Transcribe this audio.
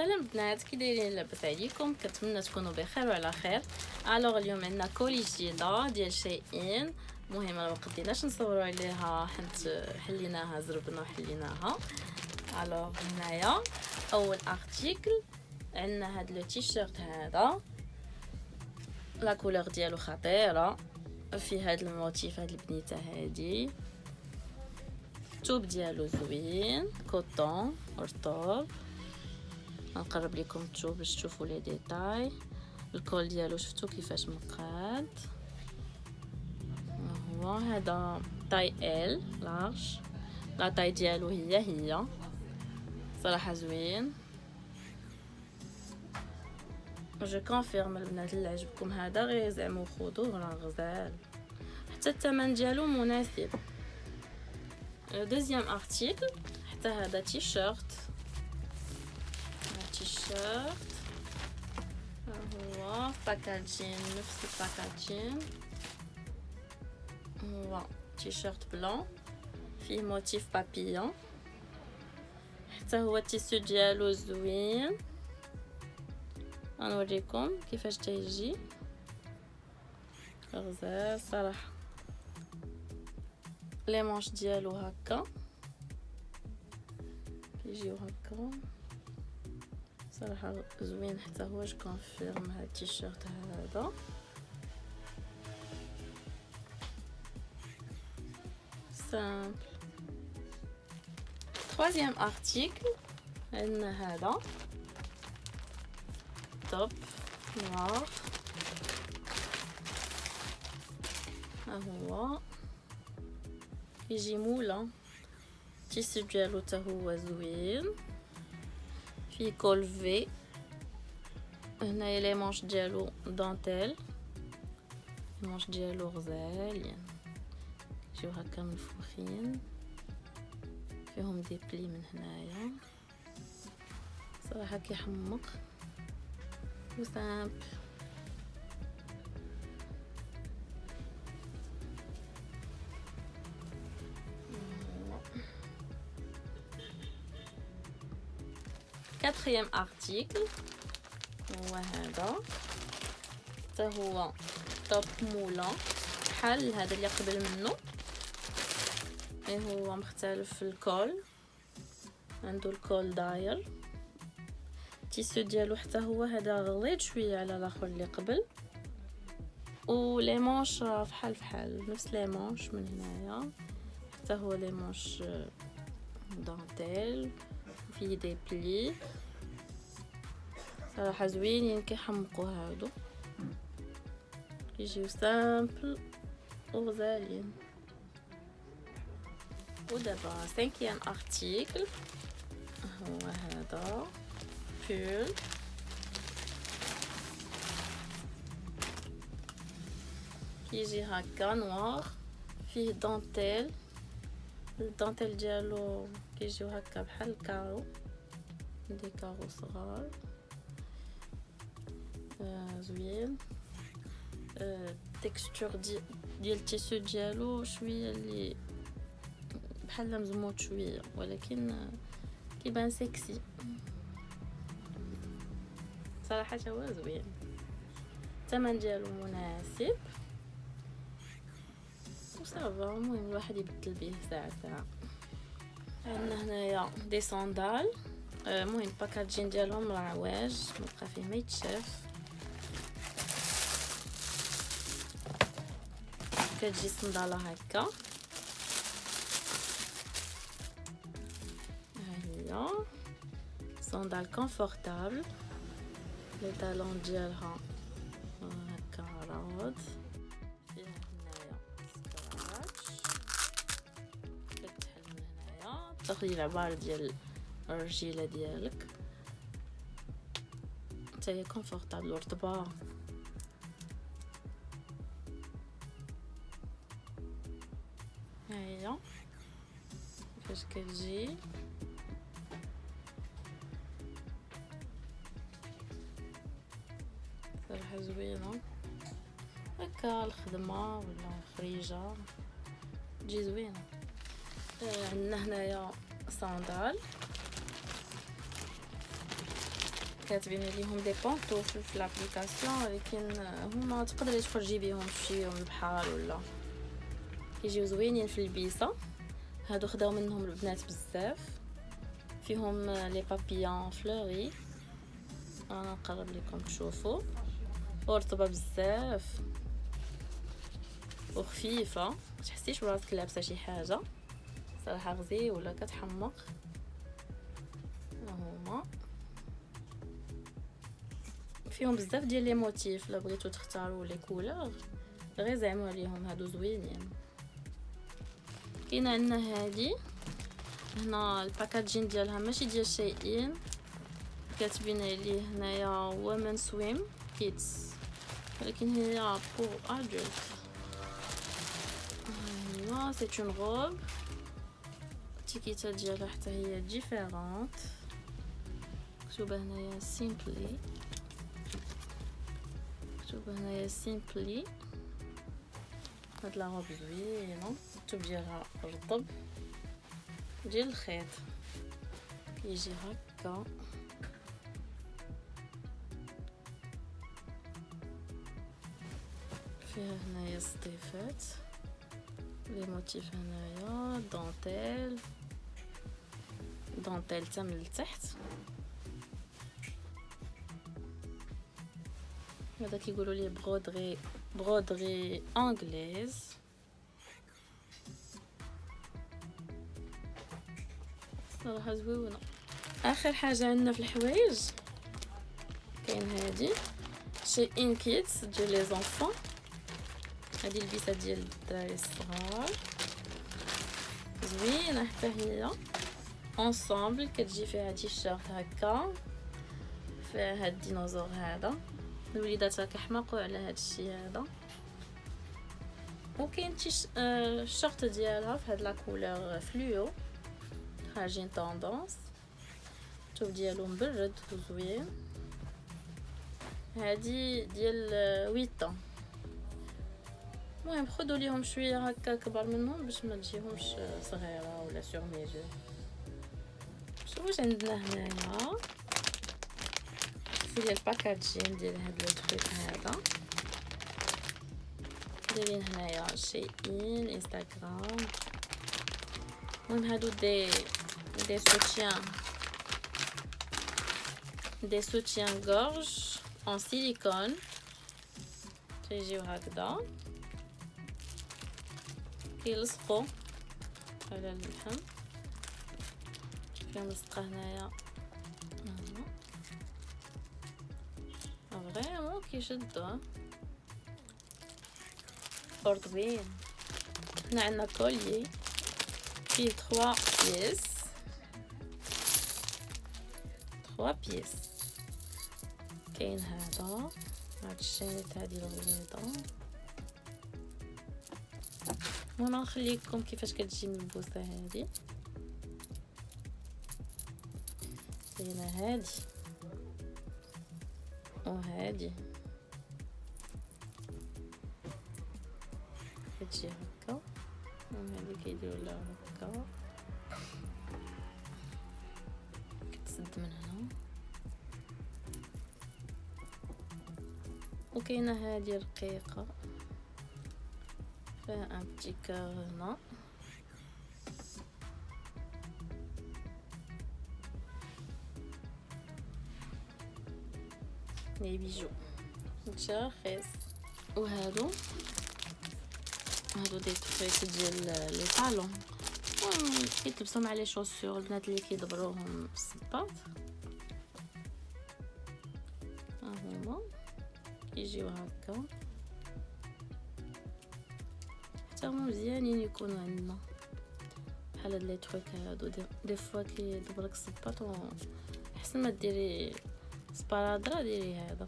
سلام بنات كي دايرين لاباس عليكم كنتمنى تكونوا بخير وعلى خير. Alors اليوم عندنا colis جديده ديال SHEIN. المهم ما قديناش نصوروا عليها حيت حليناها زربنا وحليناها. Alors هنايا أول article عندنا هاد le t-shirt هذا. la couleur ديالو خطيرة. فيه هاد ال motif هاد البنيتة هادي. الثوب ديالو زوين. coton رطوب نقرب لكم الثوب باش تشوفوا les détails. ال col ديالو شفتو كيفاش مقاد. هو هذا taille L large la taille ديالو هي هي. صراحة زوين. je confirme البنات اللي عجبكم هذا. غير زعما خذوه راه غزال. حتى الثمن ديالو مناسب. deuxième article حتى هذا t-shirt t-shirt هو packaging نفس ال packaging هو t-shirt blanc فيه motif papillon حتى هو ال tissu ديالو زوين غنوريكم كيفاش تيجي غزال صراحة les manches ديالو هكا كيجيو هكا صراحة زوين حتى هو je confirme هاد التيشيرت هذا. simple troisième article. عندنا هذا top noir ها هو يجي مولا ال tissu ديالو تا هو زوين فيه col V هنايا les manches ديالو دانتيل ال manches ديالو غزالين يجيو هكا منفوخين فيهم des plis من هنايا صراحة كيحمق وسامبل quatrième article. هو هذا حتى هو توب مولان بحال هذا اللي قبل منه. اي هو مختلف في الكول. عنده ال col داير. ال tissu ديالو حتى هو هذا غليظ شوية على الآخر اللي قبل. و les manches فحال فحال. نفس les manches من هنايا. حتى هو les manches dentelle. فيه des plis. صراحة زوينين كيحمقوا هادو. يجيو simple وغزالين. ودابا cinquième article هو هذا. pull كيجي هكا noir. فيه dentelle ال dentelle ديالو كيجيو هكا بحال ال carreaux des carreaux صغار. آه زوين. آه ال texture دي ديال ال tissu ديالو شوية اللي بحال مزموط شوية ولكن آه كيبان سكسي صراحة هو زوين. الثمن ديالو مناسب. و ça va المهم الواحد يبدل به ساعة ساعة. عندنا هنايا des sandales. المهم ال packaging ديالهم راه عواج مبقى فيه ما يتشاف. كتجي صنداله هكا. ها هي sandale confortable les talons ديالها هكا راد تاخدي العبار ديال الرجيله ديالك. حتى هي confortable ورطبه هاهي كيفاش كتجي. صراحة زوينة. هكا الخدمة ولا خريجه تجي زوينة. آه عندنا هنايا صندال كاتبين ليهم دي بونطوفل في لابليكاسيون ولكن هما تقدري تخرجي بيهم تمشيهم البحر ولا كيجيو زوينين في البيسه هادو خداو منهم البنات بزاف فيهم لي بابيون فلوري أنا نقرب لكم تشوفوا ورطبه بزاف وخفيفه تحسيش براسك لابسه شي حاجة صراحة غزيوله كتحمق. هما. فيهم بزاف ديال les motifs لا بغيتو تختاروا les couleurs غير زعموا عليهم هادو زوينين. كاين عندنا هادي. هنا ال packaging ديالها ماشي ديال SHEIN كاتبين عليه هنايا women swim kids ولكن هي pour adultes ايوا c'est une robe التيكيتا ديالها حتى هي différente مكتوبه هنايا simply مكتوبه هنايا simply هاد la robe زوينه التوب ديالها رطب ديال الخيط كيجي هكا فيها هنايا سطيفات les motifs هنايا دونتيل دونتيل تا من التحت هذا كيقولوا ليه broderie broderie anglaise صراحة زوينه اخر حاجة عندنا في الحوايج كاين هادي SHEIN Kids ديال les enfants هادي ال pièce ديال الدراري الصغار زوينه حتى هي ensemble كتجي فيها تيشيرت هكا فيها هاد الديناصور هذا الوليدات كيحماقوا على هاد الشيء هذا وكاين آه الشورت ديالها في هاد la couleur fluo خارجين tendance الثوب ديالو مبرد وزوين هادي ديال ويتا المهم خدوا ليهم شوية هكا كبر منهم باش ما تجيهمش صغيره ولا سورميجي شوفوا واش عندنا هنايا في الباكاجين ديال هاد التخيط هذا دايرين هنايا شيئين انستغرام المهم هادو دي دي سوتيان دي سوتيان غورج en silicone تيجيو هكذا كيلصقوا على اللحم لصقه هنايا. vraiment كيشدوا فورطوين هنا عندنا كولي. فيه 3 pièces 3 بيس كاين هذا. هاد الشينيت هادي الغويضه المهم نخليكم كيفاش كتجي من البوسه هادي. كاينة هادي وهادي كتجي هكا هادي كيديرو لها هكا كتسد من هنا وكاينه هادي رقيقه فيها ان بتي هنا لي بيجو متشاخص وهادو هادو دي تفريت ديال les talons كيتلبسو مع les chaussures البنات اللي كيدبروهم بالصباط ها هما كيجيو هكا حتى هما مزيانين يكونوا عندنا بحال هاد les trucs هادو des fois كيدبرك الصباط احسن ما ديري sparadrap ديري هذا